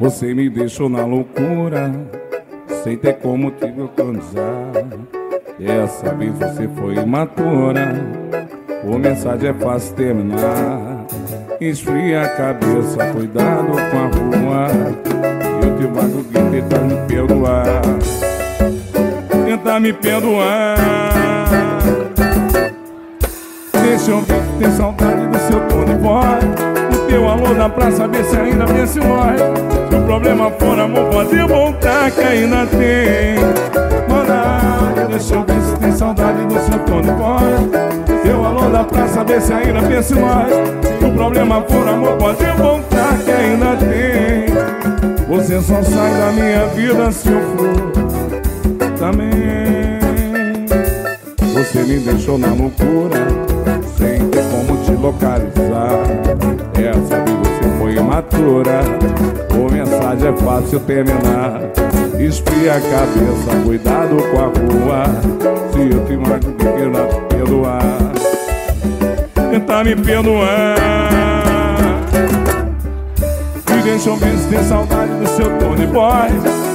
Você me deixou na loucura, sem ter como te localizar. Dessa vez você foi imatura, por mensagem é fácil terminar. Esfria a cabeça, cuidado com a rua. Eu te mato que tentar me perdoar. Tenta me perdoar. Deixa eu ver que tem saudade do seu tom de voz teu alô dá pra saber se ainda nós Se o problema for amor, pode voltar que ainda tem Manda, eu ver se tem saudade do seu tom de voz Teu alô dá pra saber se ainda pensa nós Se o problema for amor, pode voltar que ainda tem Você só sai da minha vida se eu for também. Você me deixou na loucura Sem ter como te localizar fácil terminar. Espia a cabeça, cuidado com a rua. Se eu te mago, que queira perdoar Tentar me perdoar. Me deixa ver se tem saudade do seu Tony Boy.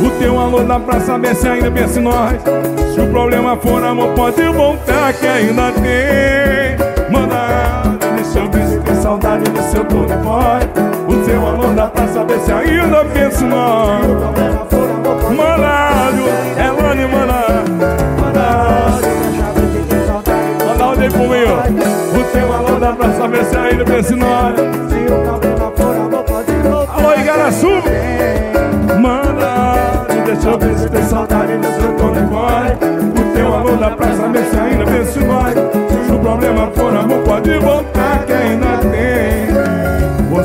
O teu alô dá pra saber se ainda pensa em nós. Se o problema for amor, pode voltar que ainda tem. Manda, deixa eu ver se tem saudade do seu Tony Boy dá pra saber se ainda pensa não. Manário, é Lani Manário. Manda o pro meu. O seu amor dá pra saber se ainda pensa nós Alô, Igaraçu. Manário, deixa eu ver se tem saudade do seu Boy O teu amor dá pra saber se ainda pensa nós Se o problema for amor pode voltar que ainda tem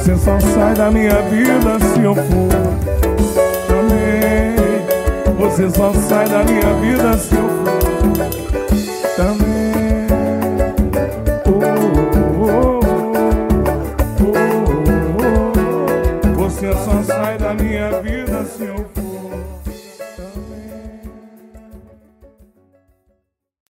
Você só sai da minha vida se eu for Também Você só sai da minha vida se eu for Também oh, oh, oh, oh, oh. Você só sai da minha vida se eu for